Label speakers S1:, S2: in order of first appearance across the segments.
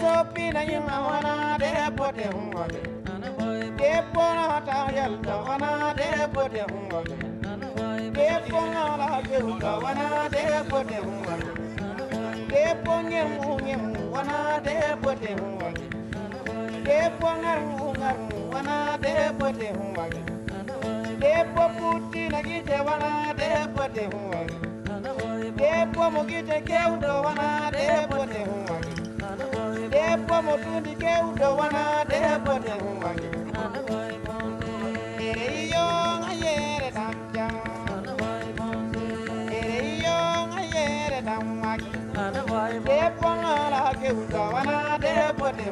S1: Depo sopi na yunga wana depo te
S2: vai
S1: na ta yalta wana depo te humwag
S2: ana vai
S1: Depo na la gehuka wana depo te humwag Depo ngemu ngemu wana depo te humwag Depo ngaru ngaru wana depo te humwag Depo puti na gite wana depo te humwag Depo mugite keudo wana depo te humwag Depo mutundi keudo wana depo te humwag Ere yonga yere damjam Ere yonga yere damwag Depo ngala keudo wana depo te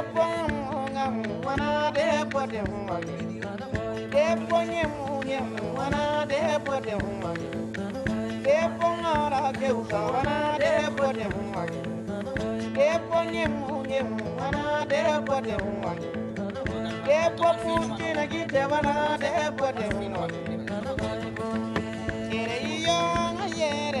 S1: Depo nga wana depo te humwag Depo nyemu nyemu wana depo te humwag Depo ngara keuka wana depo te humwag Depo nyemu nyemu wana depo te humwag na gite wana depo te humwag Ere yonga yere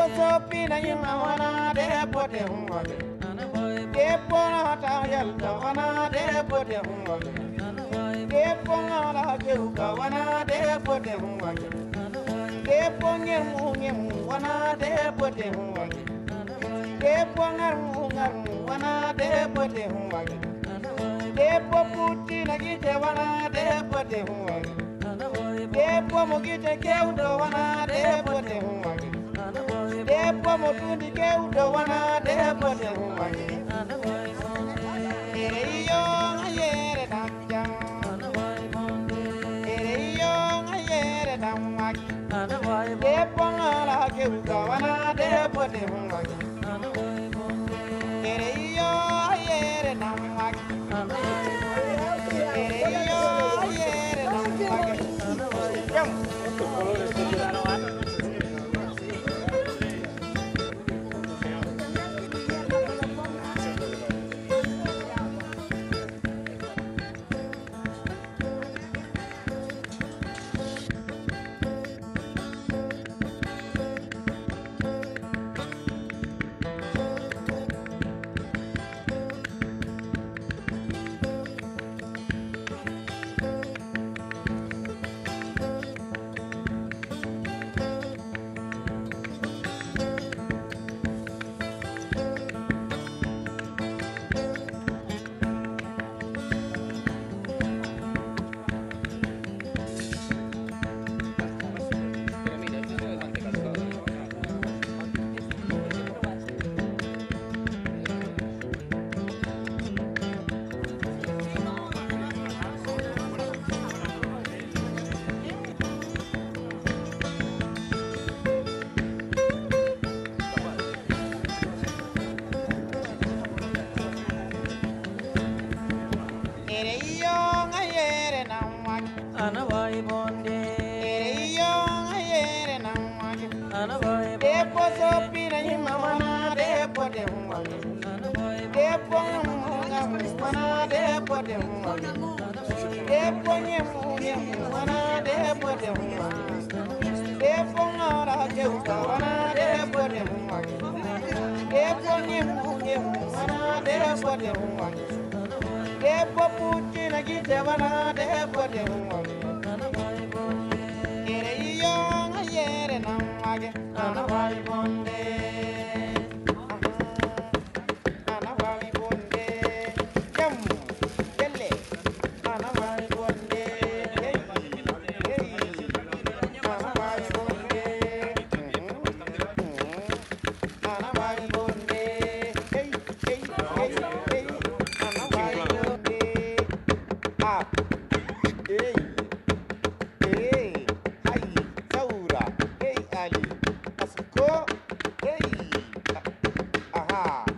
S1: Depo sopi na yima wana de mwage Depo na ta yalda wana depo de mwage Depo na la geuka wana depo de mwage Depo ngemu ngemu wana depo de mwage Depo ngaru ngaru wana de mwage Depo puti na gite wana de mwage Depo mogite keudo wana de mwage Depo motundi keudo wana depo de mwage Ere iyo ngayere namja Ere iyo ngayere namwage Depo ngala keudo wana depo de Depo ngamu wana depo de mwage Depo nyemu nyemu wana depo de mwage Depo ngara keuka wana depo de mwage Depo nyemu nyemu wana depo de mwage Depo puti na gite wana depo de mwage Ere iyo ngayere namwage Ana wai bonde Aha!